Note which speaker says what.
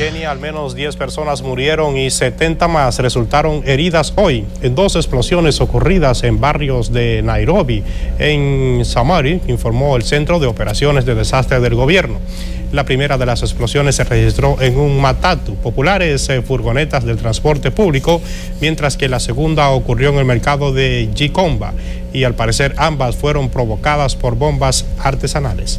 Speaker 1: Kenia, al menos 10 personas murieron y 70 más resultaron heridas hoy en dos explosiones ocurridas en barrios de Nairobi, en Samari, informó el Centro de Operaciones de Desastre del Gobierno. La primera de las explosiones se registró en un Matatu, populares eh, furgonetas del transporte público, mientras que la segunda ocurrió en el mercado de Gikomba y al parecer ambas fueron provocadas por bombas artesanales.